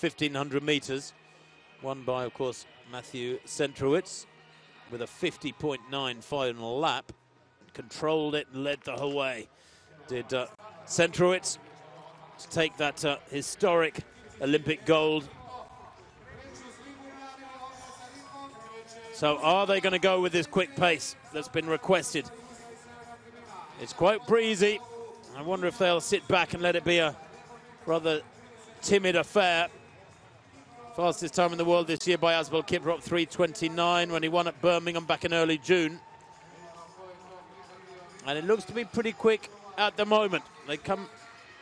1500 metres. Won by, of course, Matthew Centrowitz with a 50.9 final lap. Controlled it and led the whole way. Did uh, Centrowitz to take that uh, historic Olympic gold. So are they going to go with this quick pace that's been requested? It's quite breezy. I wonder if they'll sit back and let it be a rather timid affair. Fastest time in the world this year by Asbel Kiprop, 3.29 when he won at Birmingham back in early June. And it looks to be pretty quick at the moment. They come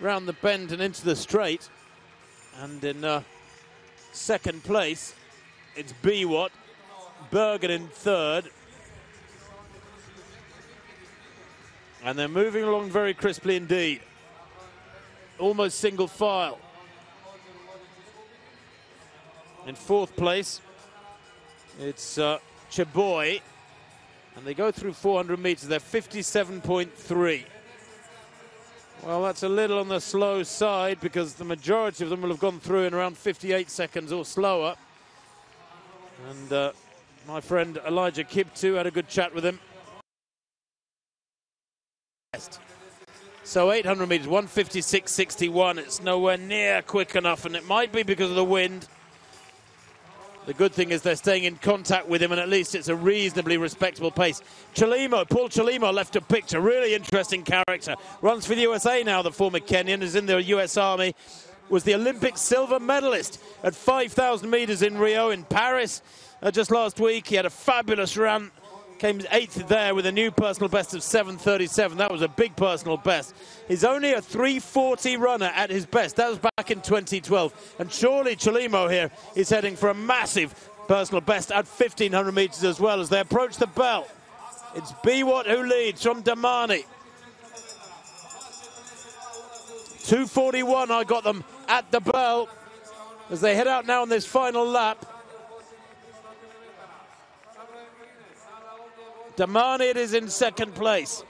round the bend and into the straight. And in uh, second place, it's Biwott. Birgen in third. And they're moving along very crisply indeed. Almost single file. In fourth place, it's uh, Cheboi. And they go through 400 metres. They're 57.3. Well, that's a little on the slow side because the majority of them will have gone through in around 58 seconds or slower. And uh, my friend Elijah Kiptoo had a good chat with him. So 800 metres, 156.61. It's nowhere near quick enough, and it might be because of the wind. The good thing is they're staying in contact with him, and at least it's a reasonably respectable pace. Chelimo, Paul Chelimo left a picture. Really interesting character. Runs for the USA now, the former Kenyan, is in the US Army. Was the Olympic silver medalist at 5,000 metres in Rio in Paris uh, just last week. He had a fabulous run. Came eighth there with a new personal best of 7.37. That was a big personal best. He's only a 3.40 runner at his best. That was back in 2012. And surely Chelimo here is heading for a massive personal best at 1,500 metres as well as they approach the bell. It's Biwott who leads from Damani. 2.41, I got them at the bell as they head out now on this final lap. Damiani is in second place.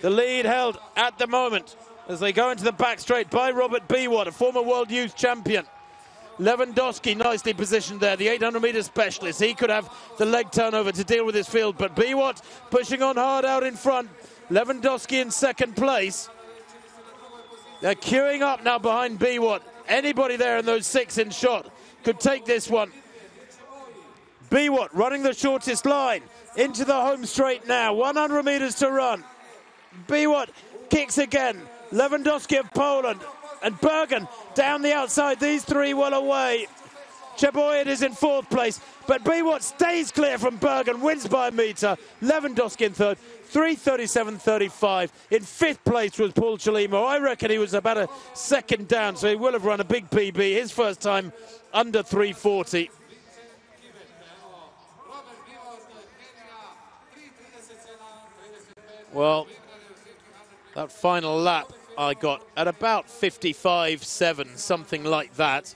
The lead held at the moment as they go into the back straight by Robert Biwott, a former world youth champion. Lewandowski nicely positioned there, the 800 metre specialist. He could have the leg turnover to deal with this field, but Biwott pushing on hard out in front. Lewandowski in second place. They're queuing up now behind Biwott. Anybody there in those six in shot could take this one. Biwott running the shortest line into the home straight now. 100 metres to run. Biwott kicks again. Lewandowski of Poland and Birgen down the outside. These three well away. Cheboyed is in fourth place, but Biwott stays clear from Birgen, wins by a metre. Lewandowski in third, 337.35. In fifth place was Paul Chelimo. I reckon he was about a second down, so he will have run a big PB. His first time under 340. Well, that final lap I got at about 55.7, something like that.